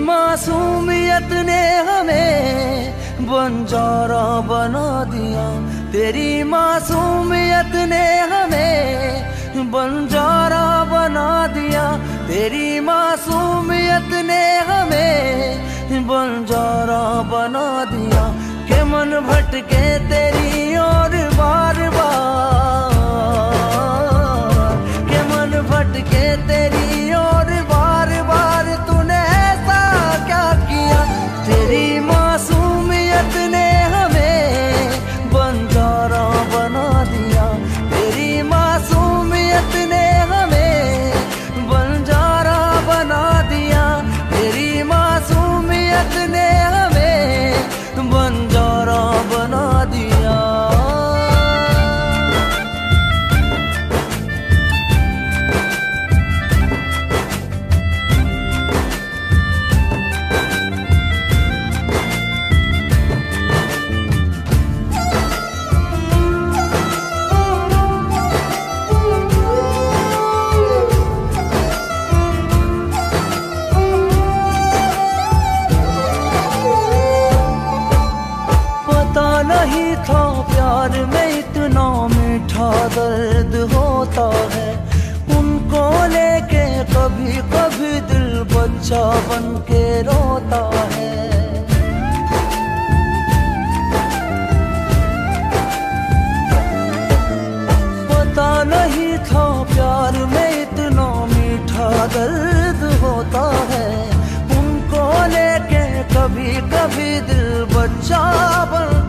मासूमियत ने हमें बंजारा बना दिया। तेरी मासूमियत ने हमें बंजारा बना दिया। तेरी मासूमियत ने हमें बंजारा बना दिया। के मन भटके तेरी और नहीं था प्यार में इतना मीठा दर्द होता है। उनको लेके कभी कभी दिल बच्चा बन के रोता है। पता नहीं था प्यार में इतना मीठा दर्द होता है। उनको लेके कभी कभी दिल बच्चा बन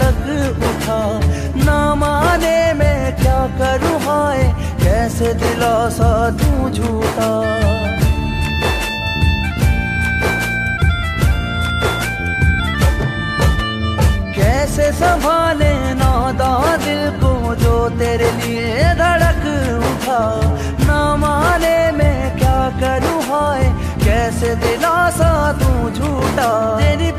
धड़क उठा। ना माने मैं क्या करूँ, हाय, कैसे दिलासा तू झूठा। कैसे संभाले नादा दिल को जो तेरे लिए धड़क उठा। ना माने मैं क्या करूँ, हाय, कैसे दिलासा तू झूठा। तेरी